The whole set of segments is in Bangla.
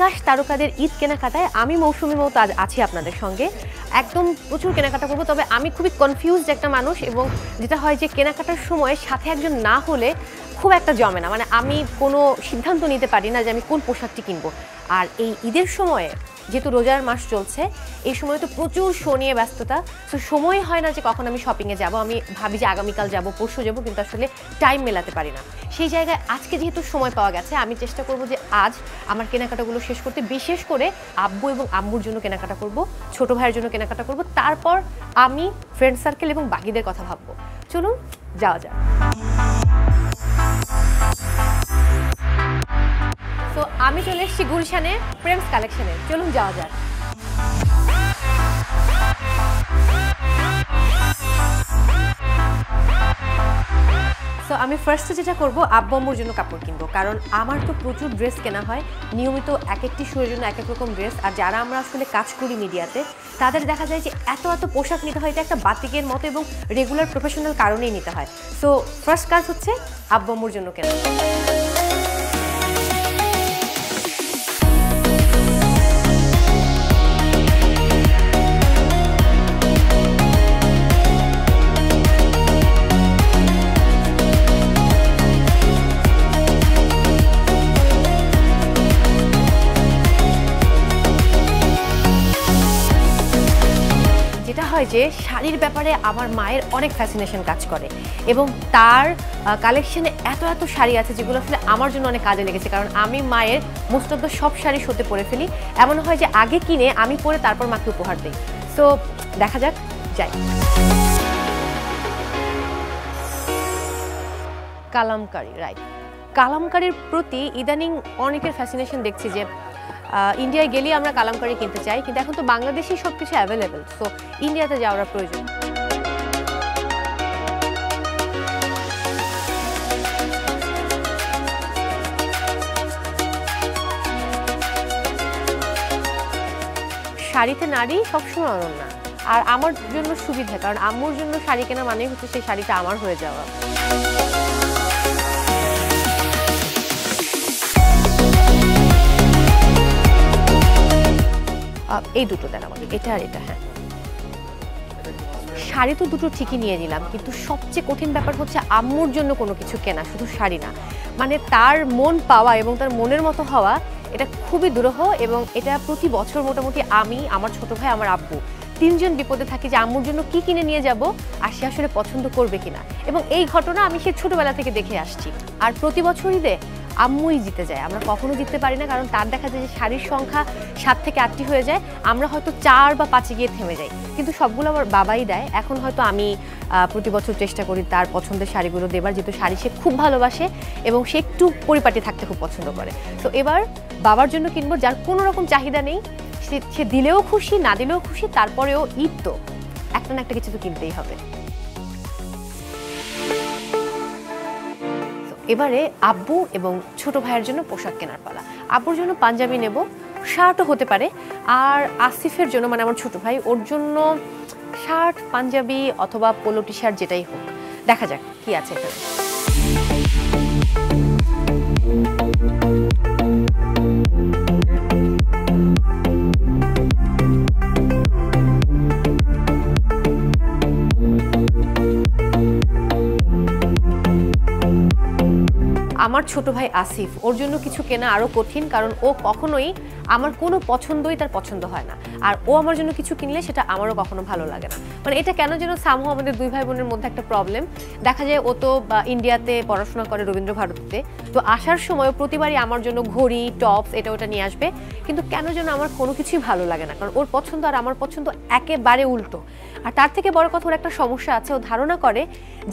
বিকাশ তারকাদের ঈদ কেনাকাটায় আমি মৌসুমি মতো আজ আছি আপনাদের সঙ্গে। একদম প্রচুর কেনাকাটা করব, তবে আমি খুবই কনফিউজড একটা মানুষ এবং যেটা হয় যে কেনাকাটার সময় সাথে একজন না হলে খুব একটা জমে না। মানে আমি কোনো সিদ্ধান্ত নিতে পারি না যে আমি কোন পোশাকটি কিনবো। আর এই ঈদের সময়ে যেহেতু রোজার মাস চলছে, এই সময় তো প্রচুর শো নিয়ে ব্যস্ততা। তো সময় হয় না যে কখন আমি শপিংয়ে যাব। আমি ভাবি যে আগামীকাল যাব, পরশু যাব, কিন্তু আসলে টাইম মেলাতে পারি না। সেই জায়গায় আজকে যেহেতু সময় পাওয়া গেছে, আমি চেষ্টা করব যে আজ আমার কেনাকাটাগুলো শেষ করতে, বিশেষ করে আব্বু এবং আম্মুর জন্য কেনাকাটা করব, ছোট ভাইয়ের জন্য কেনাকাটা করব। তারপর আমি ফ্রেন্ড সার্কেল এবং বাকিদের কথা ভাববো। চলুন, যাওয়া যাক। তো আমি চলে এসেছি গুলশানে প্রেমস কালেকশনে। চলুন যাওয়া যাক। তো আমি ফার্স্টে যেটা করব, আব্বু আম্মুর জন্য কাপড় কিনবো। কারণ আমার তো প্রচুর ড্রেস কেনা হয়। নিয়মিত এক একটি শোয়ের জন্য এক এক রকম ড্রেস আর যারা আমরা আসলে কাজ করি মিডিয়াতে, তাদের দেখা যায় যে এত এত পোশাক নিতে হয়, এটা একটা বাতিকের মতো এবং রেগুলার প্রফেশনাল কারণেই নিতে হয়। সো ফার্স্ট কাজ হচ্ছে আব্বু আম্মুর জন্য কেনা। হয় যে শাড়ির ব্যাপারে আমার মায়ের অনেক ফ্যাসিনেশন কাজ করে। এবং তার কালেকশনে এত এত শাড়ি আছে যেগুলো আসলে আমার জন্য অনেক কাজে লেগেছে। কারণ আমি মায়ের মোস্ট অফ দ্য সব শাড়ি সতে পরে ফেলি। এমন হয় যে আগে কিনে আমি পরে তারপর মাকে উপহার দিই। সো দেখা যাক, যাই। কালামকারি রাইট কালামকারির প্রতি ইদানিং অনেকের ফ্যাসিনেশন দেখছি যে ইন্ডিয়ায় গেলেই আমরা কালামকারি কিনতে চাই, কিন্তু এখন তো বাংলাদেশেই সব কিছু অ্যাভেলেবেল সো ইন্ডিয়াতে যাওয়ার প্রয়োজন। শাড়িতে নারী সবসময় অনন্য, আর আমার জন্য সুবিধা, কারণ আম্মুর জন্য শাড়ি কেনা মানেই হচ্ছে সেই শাড়িটা আমার হয়ে যাওয়া। এই দুটো দেন আমাকে, এটা আর এটা হ্যাঁ। শাড়ি তো দুটো ঠিকই নিয়ে নিলাম, কিন্তু সবচেয়ে কঠিন ব্যাপার হচ্ছে আম্মুর জন্য কোনো কিছু কেনা, শুধু শাড়ি না। মানে তার মন পাওয়া এবং তার মনের মতো হওয়া, এটা খুবই দুরূহ এবং এটা প্রতি বছর মোটামুটি আমি, আমার ছোট ভাই, আমার আব্বু তিনজন বিপদে থাকি যে আম্মুর জন্য কি কিনে নিয়ে যাব আর সে আসলে পছন্দ করবে কিনা। এবং এই ঘটনা আমি সে ছোটবেলা থেকে দেখে আসছি। আর প্রতি বছর ঈদে আম্মুই জিতে যায়। আমরা কখনো জিততে পারি না, কারণ তার দেখা যায় যে শাড়ির সংখ্যা সাত থেকে আটটি হয়ে যায়, আমরা হয়তো চার বা পাঁচে গিয়ে থেমে যাই। কিন্তু সবগুলো আমার বাবাই দেয়। এখন হয়তো আমি প্রতি বছর চেষ্টা করি তার পছন্দের শাড়িগুলো দেবার, যেহেতু শাড়ি সে খুব ভালোবাসে এবং সে একটু পরিপাটি থাকতে খুব পছন্দ করে। তো এবার বাবার জন্য কিনবো, যার কোনো রকম চাহিদা নেই। সে সে দিলেও খুশি, না দিলেও খুশি, তারপরেও ঈদ তো। একটা না একটা কিছু তো কিনতেই হবে। এবারে আব্বু এবং ছোট ভাইয়ের জন্য পোশাক কেনার পালা। আব্বুর জন্য পাঞ্জাবি নেব, শার্টও হতে পারে। আর আসিফের জন্য মানে আমার ছোট ভাই, ওর জন্য শার্ট, পাঞ্জাবি অথবা পোলো টি শার্ট যেটাই হোক। দেখা যাক কি আছে এখানে। আমার ছোট ভাই আসিফ। ওর জন্য কিছু কেনা আরও কঠিন, কারণ ও কখনোই আমার কোনো পছন্দই তার পছন্দ হয় না। আর ও আমার জন্য কিছু কিনলে সেটা আমারও কখনো ভালো লাগে না। মানে এটা কেন যেন সামহ আমাদের দুই ভাই বোনের মধ্যে একটা প্রবলেম দেখা যায় ও তো ইন্ডিয়াতে পড়াশোনা করে রবীন্দ্র ভারতীতে তো আসার সময় প্রতিবারই আমার জন্য ঘড়ি টপস এটা ওটা নিয়ে আসবে। কিন্তু কেন যেন আমার কোনো কিছুই ভালো লাগে না। কারণ ওর পছন্দ আর আমার পছন্দ একেবারে উল্টো। আর তার থেকে বড় কথা ওর একটা সমস্যা আছে। ও ধারণা করে,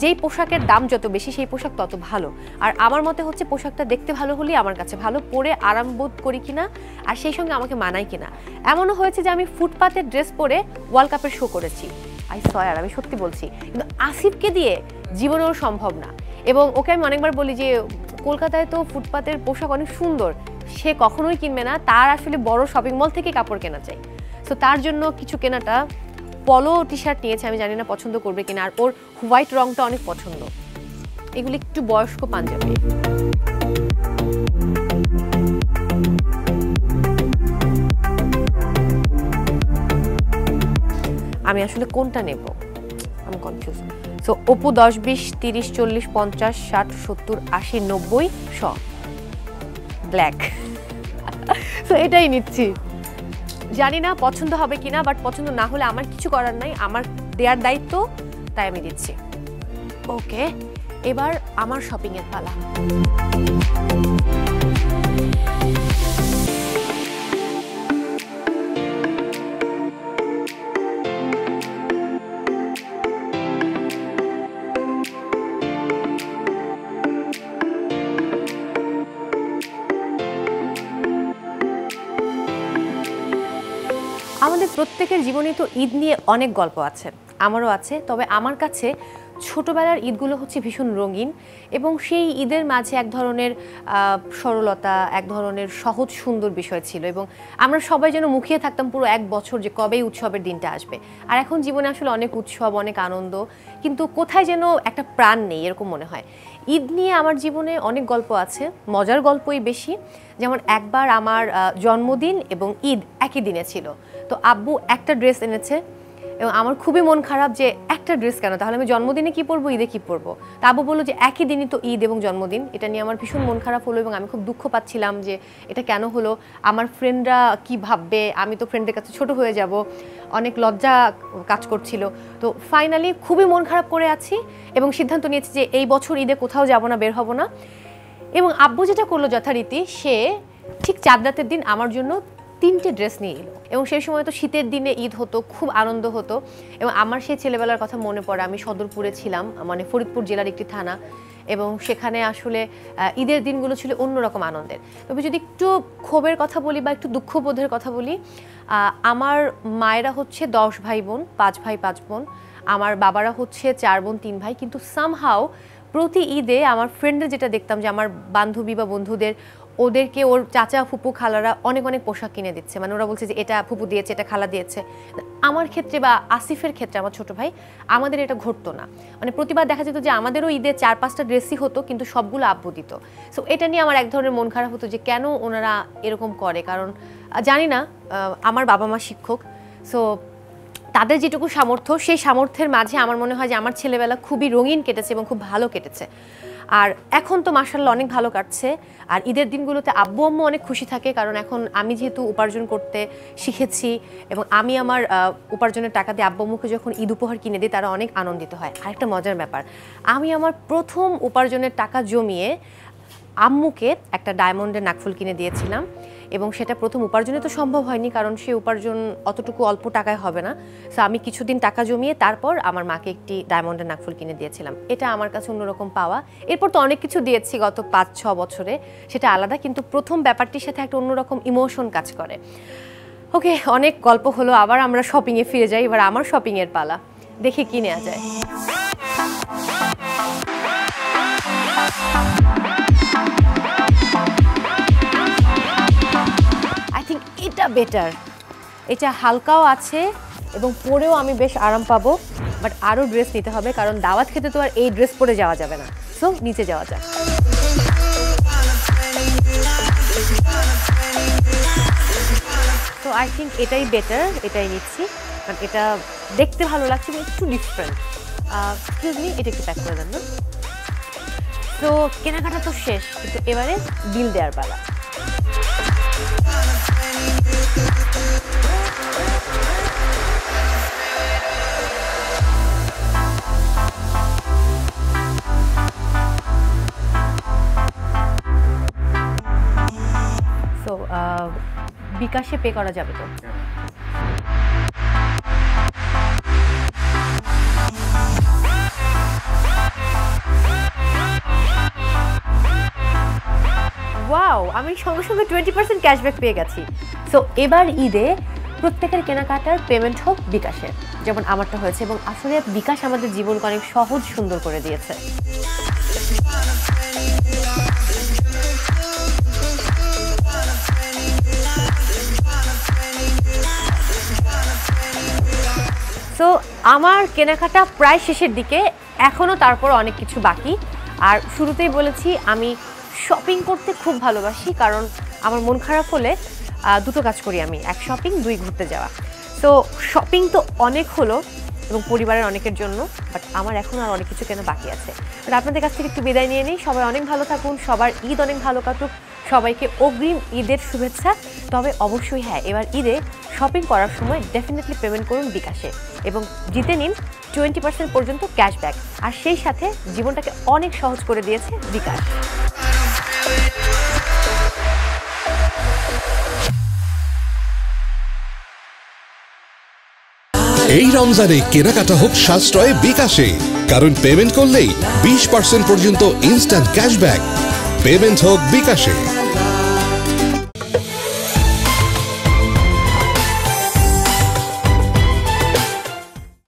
যেই পোশাকের দাম যত বেশি, সেই পোশাক তত ভালো। আর আমার মতে হচ্ছে পোশাকটা দেখতে ভালো হলেই আমার কাছে ভালো, পরে আরাম বোধ করি কিনা আর সেই সঙ্গে আমাকে মানায় কিনা। এমনও হয়েছে যে আমি ফুটপাতের ড্রেস পরে ওয়ার্ল্ড কাপের শো করেছি। আই সয়ার আমি সত্যি বলছি, কিন্তু আসিফকে দিয়ে জীবনেও সম্ভব না। এবং ওকে আমি অনেকবার বলি যে, কলকাতায় তো ফুটপাতের পোশাক অনেক সুন্দর, সে কখনোই কিনবে না, তার আসলে বড় শপিং মল থেকে কাপড় কেনা চাই। তো তার জন্য কিছু কেনাটা পলো টি শার্ট নিয়েছে, আমি জানি না পছন্দ করবে কিনা, আর ওর হোয়াইট রংটা অনেক পছন্দ। এগুলি একটু বয়স্ক পাঞ্জাবি। আমি আসলে কোনটা নেব? আমি কনফিউজ সো ওপো দশ বিশ, তিরিশ, চল্লিশ, পঞ্চাশ, ষাট, সত্তর, আশি, নব্বই, শ। ব্ল্যাক সো এটাই নিচ্ছি। জানি না পছন্দ হবে কিনা বাট পছন্দ না হলে আমার কিছু করার নাই, আমার দেওয়ার দায়িত্ব, তাই আমি দিচ্ছি। ওকে এবার আমার শপিংয়ের পালা। আমাদের প্রত্যেকের জীবনে তো ঈদ নিয়ে অনেক গল্প আছে। আমারও আছে, তবে আমার কাছে ছোটবেলার ঈদগুলো হচ্ছে ভীষণ রঙিন এবং সেই ঈদের মাঝে এক ধরনের সরলতা, এক ধরনের সহজ সুন্দর বিষয় ছিল এবং আমরা সবাই যেন মুখিয়ে থাকতাম পুরো এক বছর যে কবেই উৎসবের দিনটা আসবে। আর এখন জীবনে আসলে অনেক উৎসব, অনেক আনন্দ, কিন্তু কোথায় যেন একটা প্রাণ নেই এরকম মনে হয়। ঈদ নিয়ে আমার জীবনে অনেক গল্প আছে, মজার গল্পই বেশি। যেমন একবার আমার জন্মদিন এবং ঈদ একই দিনে ছিল। তো আব্বু একটা ড্রেস এনেছে এবং আমার খুবই মন খারাপ যে একটা ড্রেস কেন? তাহলে আমি জন্মদিনে কি পরবো? ঈদে কি পরবো? তা আব্বু বলল যে একই দিনই তো ঈদ এবং জন্মদিন। এটা নিয়ে আমার ভীষণ মন খারাপ হলো এবং আমি খুব দুঃখ পাচ্ছিলাম যে এটা কেন হলো? আমার ফ্রেন্ডরা কি ভাববে? আমি তো ফ্রেন্ডের কাছে ছোট হয়ে যাব। অনেক লজ্জা কাজ করছিল। তো ফাইনালি খুবই মন খারাপ করে আছি এবং সিদ্ধান্ত নিয়েছি যে এই বছর ঈদে কোথাও যাব না, বের হব না। এবং আব্বু যেটা করল যথারীতি, সে ঠিক চাঁদ রাতের দিন আমার জন্য তিনটে ড্রেস নিয়ে এলো। এবং সেই সময় তো শীতের দিনে ঈদ হতো, খুব আনন্দ হতো। এবং আমার সেই ছেলেবেলার কথা মনে পড়ে, আমি সদরপুরে ছিলাম মানে ফরিদপুর জেলার একটি থানা। এবং সেখানে আসলে ঈদের দিনগুলো ছিল অন্যরকম আনন্দের। তবে যদি একটু ক্ষোভের কথা বলি বা একটু দুঃখবোধের কথা বলি আমার মায়েরা হচ্ছে দশ ভাই বোন, পাঁচ ভাই, পাঁচ বোন। আমার বাবারা হচ্ছে চার বোন, তিন ভাই। কিন্তু সামহাও প্রতি ঈদে আমার ফ্রেন্ডদের যেটা দেখতাম যে, আমার বান্ধবী বা বন্ধুদের ওদেরকে ওর চাচা, ফুপু, খালারা অনেক অনেক পোশাক কিনে দিচ্ছে। মানে ওরা বলছে যে, এটা ফুপু দিয়েছে, এটা খালা দিয়েছে। আমার ক্ষেত্রে বা আসিফের ক্ষেত্রে, আমার ছোট ভাই, আমাদের এটা ঘটতো না। মানে প্রতিবার দেখা যেত যে, আমাদেরও ঈদে চার, পাঁচটা ড্রেসই হতো, কিন্তু সবগুলো আব্বু দিত। সো এটা নিয়ে আমার এক ধরনের মন খারাপ হতো যে, কেন ওনারা এরকম করে? কারণ জানি না আমার বাবা মা শিক্ষক। সো তাদের যেটুকু সামর্থ্য, সেই সামর্থ্যের মাঝে আমার মনে হয় যে, আমার ছেলেবেলা খুবই রঙিন কেটেছে এবং খুব ভালো কেটেছে। আর এখন তো মার্শাল্লাহ অনেক ভালো কাটছে। আর ঈদের দিনগুলোতে আব্বু আম্মু অনেক খুশি থাকে, কারণ এখন আমি যেহেতু উপার্জন করতে শিখেছি এবং আমি আমার উপার্জনের টাকা দিয়ে আব্বু আম্মুকে যখন ঈদ উপহার কিনে দিই, তারা অনেক আনন্দিত হয়। আরেকটা মজার ব্যাপার, আমি আমার প্রথম উপার্জনের টাকা জমিয়ে আম্মুকে একটা ডায়মন্ডের নাকফুল কিনে দিয়েছিলাম। এবং সেটা প্রথম উপার্জনে তো সম্ভব হয়নি, কারণ সে উপার্জন অতটুকু অল্প টাকায় হবে না। সো আমি কিছুদিন টাকা জমিয়ে তারপর আমার মাকে একটি ডায়মন্ডের নাকফুল কিনে দিয়েছিলাম। এটা আমার কাছে অন্যরকম পাওয়া। এরপর তো অনেক কিছু দিয়েছি গত পাঁচ, ছ বছরে। সেটা আলাদা, কিন্তু প্রথম ব্যাপারটির সাথে একটা অন্যরকম ইমোশন কাজ করে। ওকে অনেক গল্প হলো, আবার আমরা শপিংয়ে ফিরে যাই। এবার আমার শপিংয়ের পালা। দেখি কি নেওয়া যায়। বেটার এটা হালকাও আছে এবং পরেও আমি বেশ আরাম পাবো বাট আরও ড্রেস নিতে হবে, কারণ দাওয়াত খেতে তো আর এই ড্রেস পরে যাওয়া যাবে না। সো নিচে যাওয়া যাক। তো আই থিঙ্ক এটাই বেটার এটাই নিচ্ছি, কারণ এটা দেখতে ভালো লাগছে একটু ডিফারেন্ট এক্সকিউজ মি এটা একটু প্যাক করে দেন না। তো কেনাকাটা তো শেষ, কিন্তু এবারে বিল দেওয়ার পালা। বিকাশে পে করা যাবে তো। ওয়াও আমি সঙ্গে সঙ্গে টোয়েন্টি পার্সেন্ট ক্যাশব্যাক পেয়ে গেছি। সো এবার ঈদে প্রত্যেকের কেনাকাটার পেমেন্ট হোক বিকাশে যেমন আমারটা হয়েছে এবং আসলে বিকাশ আমাদের জীবনকে অনেক সহজ সুন্দর করে দিয়েছে। সো আমার কেনাকাটা প্রায় শেষের দিকে এখনও তারপর অনেক কিছু বাকি। আর শুরুতেই বলেছি, আমি শপিং করতে খুব ভালোবাসি, কারণ আমার মন খারাপ হলে দুটো কাজ করি আমি, এক শপিং দুই ঘুরতে যাওয়া। তো শপিং তো অনেক হলো, এবং পরিবারের অনেকের জন্য বাট আমার এখন আর অনেক কিছু কেন বাকি আছে। বাট আপনাদের কাছ থেকে একটু বিদায় নিয়ে নিই। সবাই অনেক ভালো থাকুন, সবার ঈদ অনেক ভালো কাটুক। সবাইকে অগ্রিম ঈদের শুভেচ্ছা। তবে অবশ্যই হ্যাঁ এবার ঈদে শপিং করার সময় ডেফিনেটলি পেমেন্ট করুন বিকাশে এবং জিতে নিন টোয়েন্টি পার্সেন্ট পর্যন্ত ক্যাশব্যাক আর সেই সাথে জীবনটাকে অনেক সহজ করে দিয়েছে বিকাশ। এই রমজানে কেনাকাটা হোক সাশ্রয়ে বিকাশে, কারণ পেমেন্ট করলেই বিশ পার্সেন্ট পর্যন্ত ইনস্ট্যান্ট ক্যাশব্যাক পেমেন্ট হোক বিকাশে।